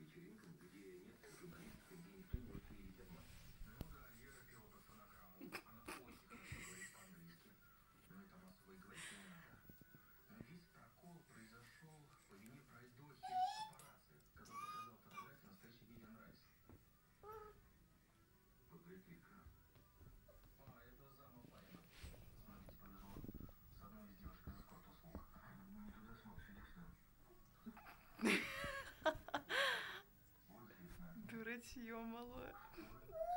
вечеринкам, где you, my lord.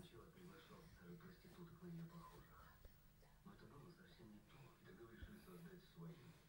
Сначала приглашал старых проституток на нее похожих. Но это было совсем не то. Договорились создать свою.